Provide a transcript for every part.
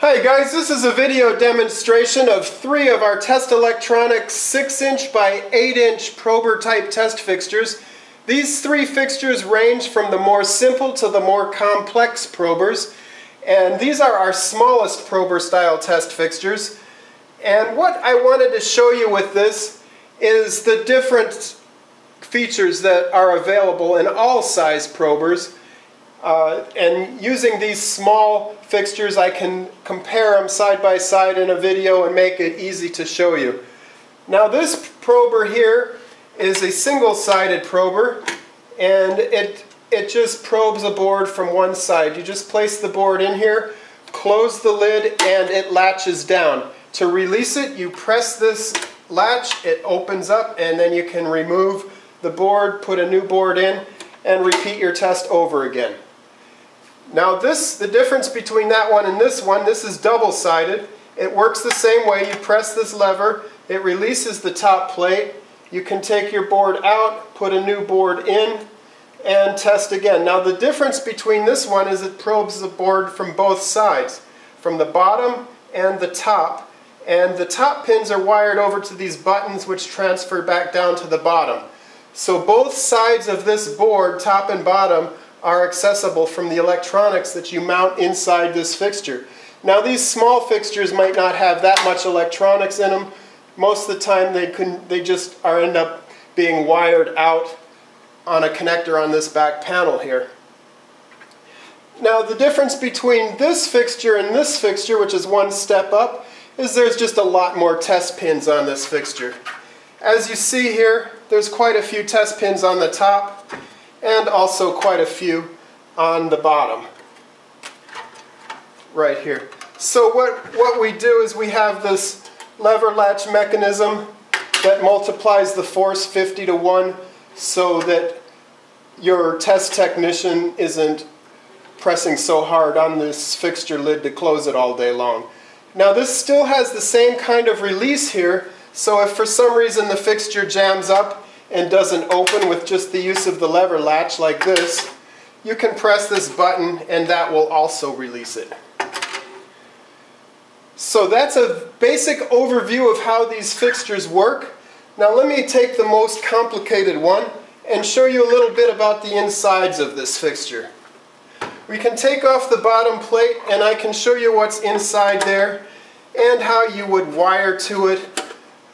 Hi guys, this is a video demonstration of three of our Test Electronics 6 inch by 8 inch prober type test fixtures. These three fixtures range from the more simple to the more complex probers. And these are our smallest prober style test fixtures. And what I wanted to show you with this is the different features that are available in all size probers. Uh, and using these small fixtures, I can compare them side by side in a video and make it easy to show you. Now this prober here is a single-sided prober, and it, it just probes a board from one side. You just place the board in here, close the lid, and it latches down. To release it, you press this latch, it opens up, and then you can remove the board, put a new board in, and repeat your test over again. Now this, the difference between that one and this one, this is double-sided. It works the same way. You press this lever, it releases the top plate. You can take your board out, put a new board in, and test again. Now the difference between this one is it probes the board from both sides, from the bottom and the top. And the top pins are wired over to these buttons which transfer back down to the bottom. So both sides of this board, top and bottom, are accessible from the electronics that you mount inside this fixture. Now these small fixtures might not have that much electronics in them. Most of the time they, can, they just are end up being wired out on a connector on this back panel here. Now the difference between this fixture and this fixture, which is one step up, is there's just a lot more test pins on this fixture. As you see here, there's quite a few test pins on the top and also quite a few on the bottom right here. So what, what we do is we have this lever latch mechanism that multiplies the force 50 to 1 so that your test technician isn't pressing so hard on this fixture lid to close it all day long. Now this still has the same kind of release here, so if for some reason the fixture jams up, and doesn't open with just the use of the lever latch like this, you can press this button and that will also release it. So that's a basic overview of how these fixtures work. Now let me take the most complicated one and show you a little bit about the insides of this fixture. We can take off the bottom plate and I can show you what's inside there and how you would wire to it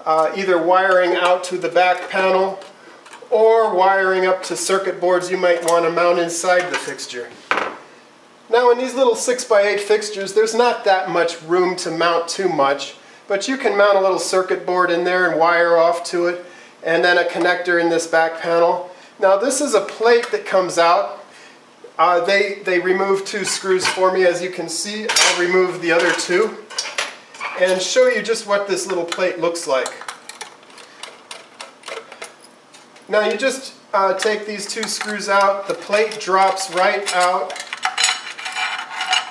uh, either wiring out to the back panel or wiring up to circuit boards you might want to mount inside the fixture. Now in these little 6x8 fixtures there's not that much room to mount too much but you can mount a little circuit board in there and wire off to it and then a connector in this back panel. Now this is a plate that comes out. Uh, they, they remove two screws for me as you can see. I'll remove the other two and show you just what this little plate looks like. Now you just uh, take these two screws out, the plate drops right out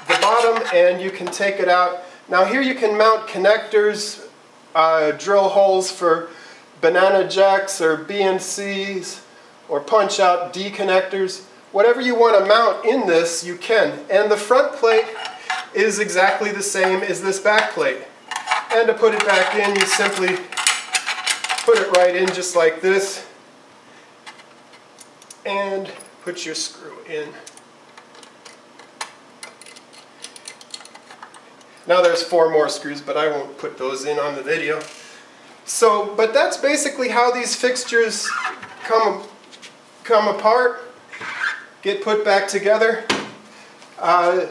the bottom and you can take it out. Now here you can mount connectors, uh, drill holes for banana jacks or BNCs or punch out D connectors. Whatever you want to mount in this you can. And the front plate is exactly the same as this back plate. And to put it back in, you simply put it right in just like this and put your screw in. Now there's four more screws, but I won't put those in on the video. So, but that's basically how these fixtures come, come apart, get put back together. Uh,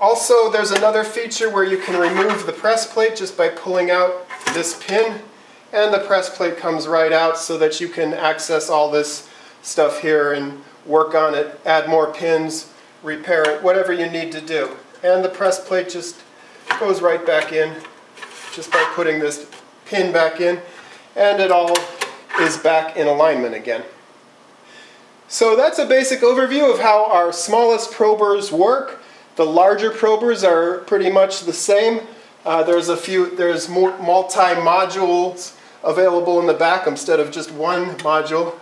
also, there's another feature where you can remove the press plate just by pulling out this pin and the press plate comes right out so that you can access all this stuff here and work on it, add more pins, repair it, whatever you need to do. And the press plate just goes right back in just by putting this pin back in and it all is back in alignment again. So that's a basic overview of how our smallest probers work. The larger probers are pretty much the same. Uh, there's a few, there's more multi-modules available in the back instead of just one module.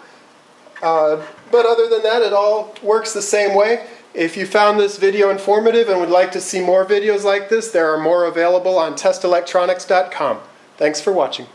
Uh, but other than that, it all works the same way. If you found this video informative and would like to see more videos like this, there are more available on testelectronics.com. Thanks for watching.